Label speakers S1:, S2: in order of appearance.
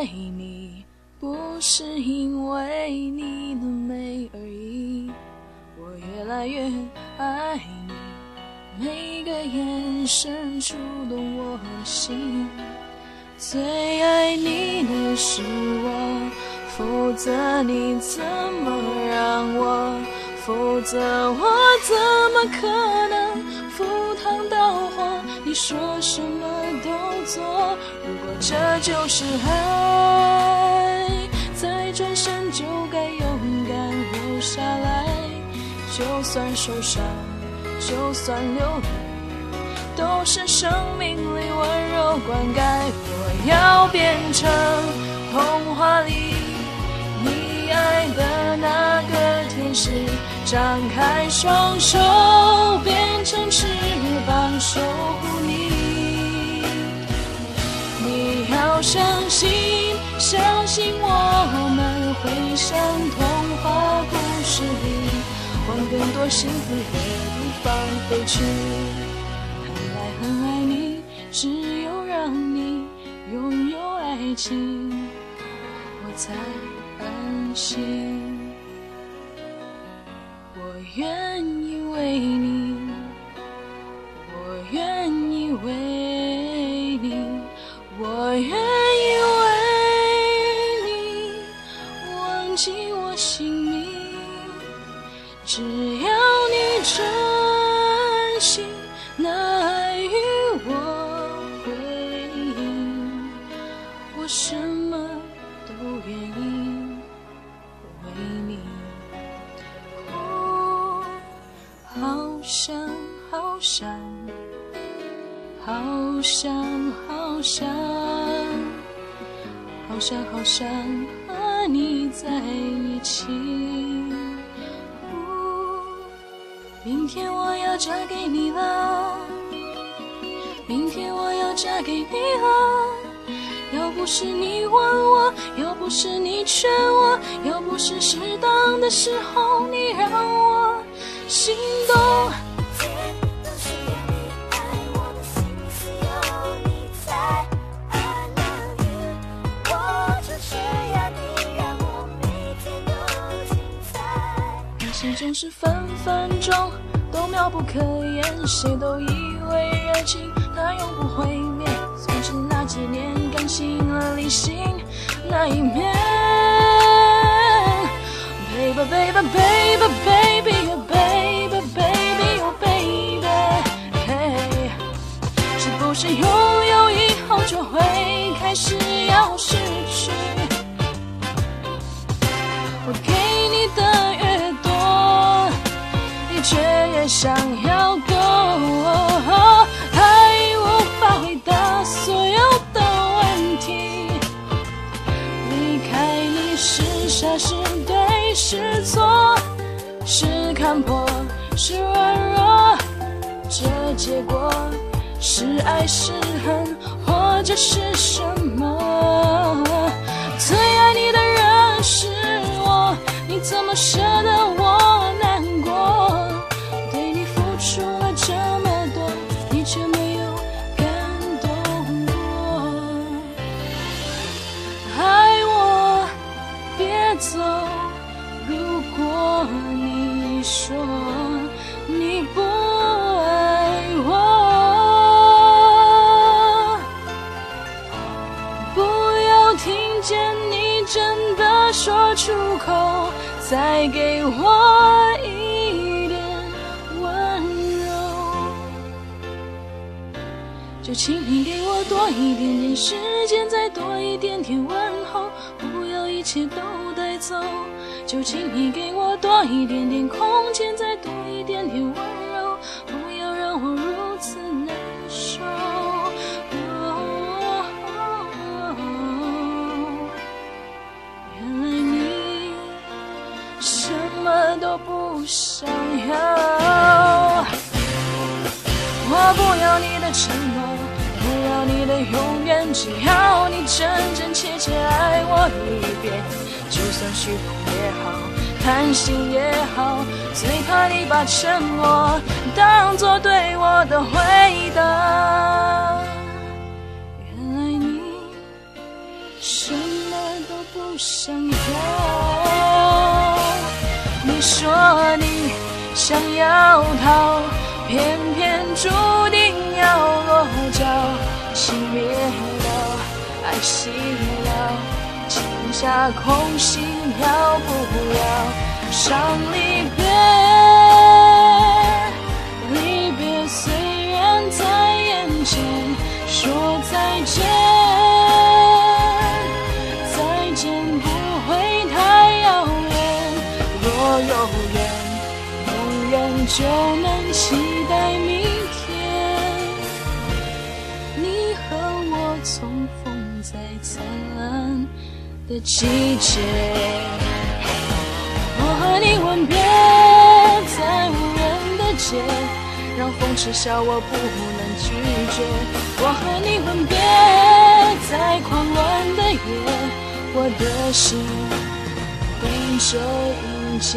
S1: 爱你，不是因为你的美而已，我越来越爱你。每个眼神触动我的心，最爱你的是我，否则你怎么让我？否则我怎么可能赴汤蹈火？你说什么都做。如果这就是爱，再转身就该勇敢留下来。就算受伤，就算流泪，都是生命里温柔灌溉。我要变成童话里你爱的那个天使。张开双手，变成翅膀守护相信，相信我们会像童话故事里，往更多幸福的地方飞去。很爱很爱你，只有让你拥有爱情，我才安心。我愿姓名，只要你真心拿爱与我回应，我什么都愿意为你。好想好想，好想好想，好想好想和你在一起。明天我要嫁给你了，明天我要嫁给你了。要不是你问我，要不是你劝我，要不是适当的时候你让我。心动。人生总是分分钟都妙不可言，谁都以为热情它永不会灭。总之那几年更新了理性那一面。Baby baby baby baby baby baby oh baby，嘿，是不是拥有以后就会开始要失去？想要够，爱无法回答所有的问题。离开你是傻是对是错，是看破是软弱，这结果是爱是恨，或者是什么？最爱你的人出口，再给我一点温柔。就请你给我多一点点时间，再多一点点问候，不要一切都带走。就请你给我多一点点空间，再多什么都不想要。我不要你的承诺，不要你的永远，只要你真真切切爱我一遍。就算虚空也好，贪心也好，最怕你把沉默当作对我的回答。原来你什么都不想要。说你想要逃，偏偏注定要落脚。情灭了，爱熄了，剩下空心要不要？伤离别，就能期待明天。你和我重逢在灿烂的季节。我和你吻别在无人的街，让风痴笑我不能拒绝。我和你吻别在狂乱的夜，我的心等着迎接。